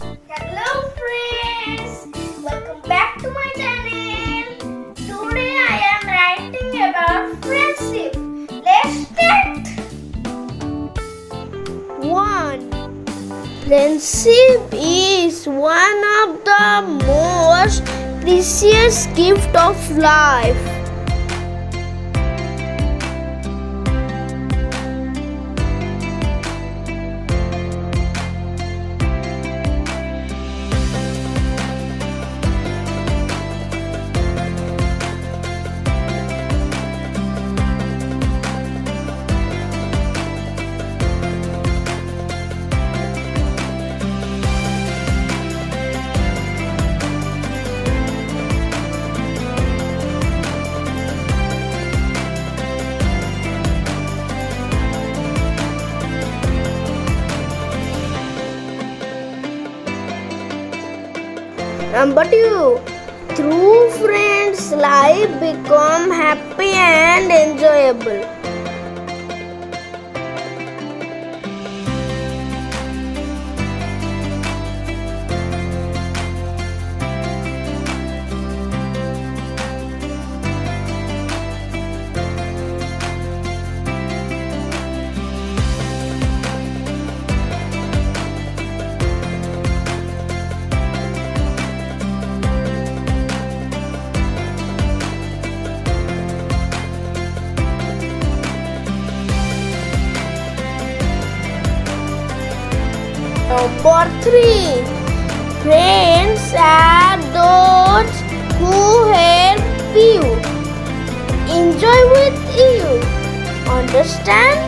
Hello friends, welcome back to my channel. Today I am writing about friendship. Let's start. 1. Friendship is one of the most precious gift of life. Number two, through friends, life become happy and enjoyable. Number three, friends are those who help you, enjoy with you, understand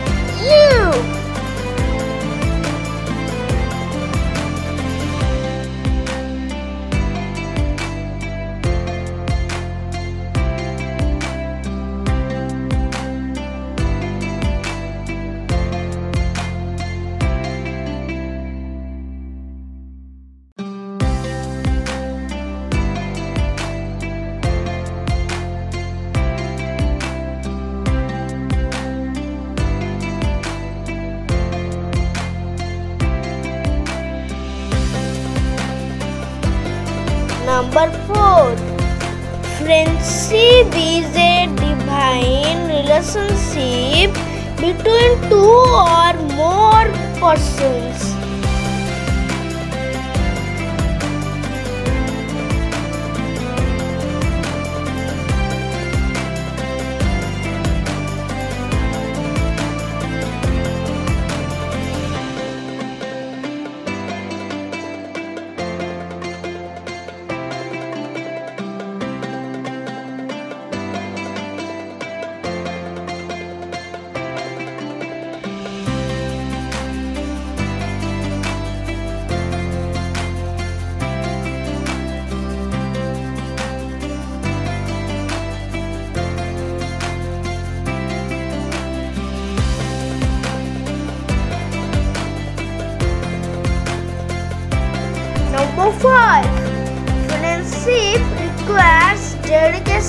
friendship is a divine relationship between two or more persons.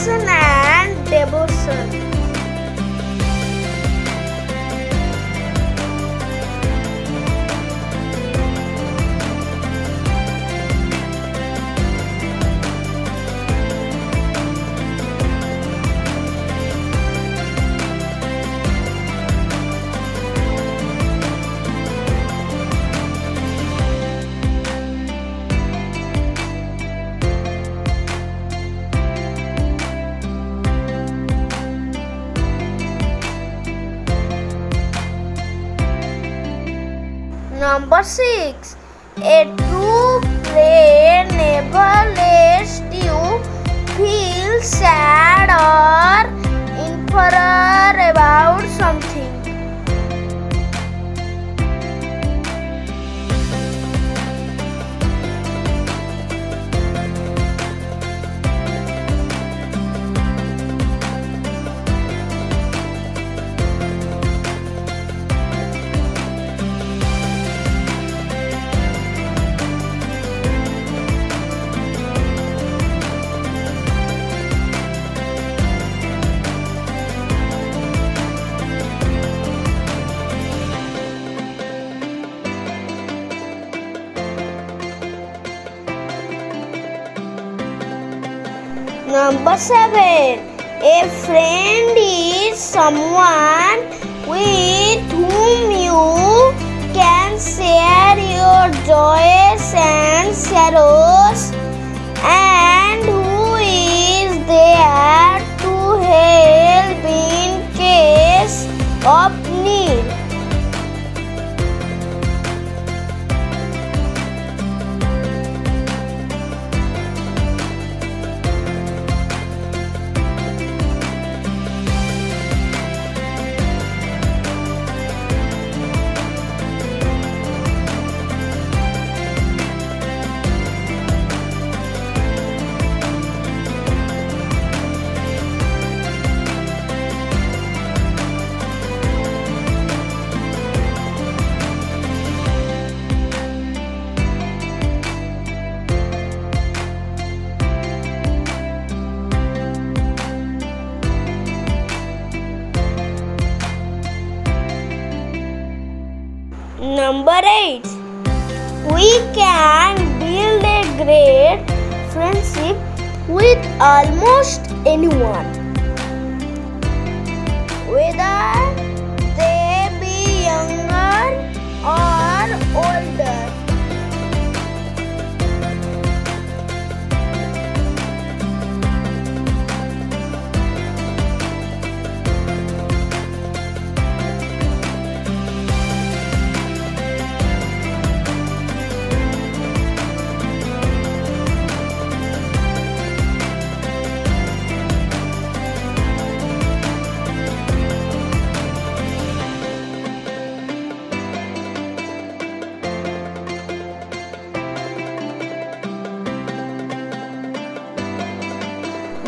Dedication and devotion. Number six, a true friend never lets you. Feel sad or Number 7. A friend is someone with whom you can share your joys and sorrows and who is there to help in case of need. Number 8. We can build a great friendship with almost anyone. Whether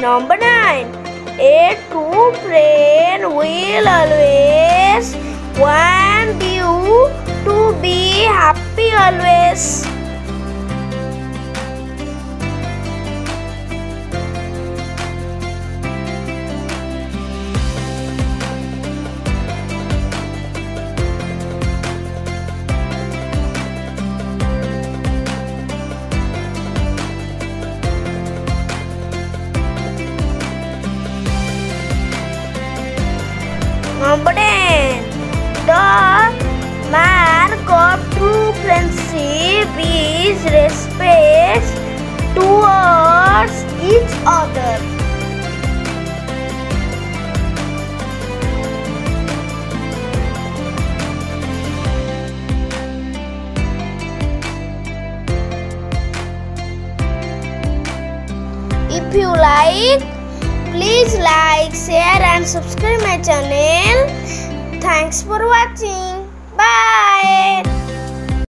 Number 9. A true friend will always want you to be happy always. If you like, please like, share and subscribe my channel. Thanks for watching. Bye.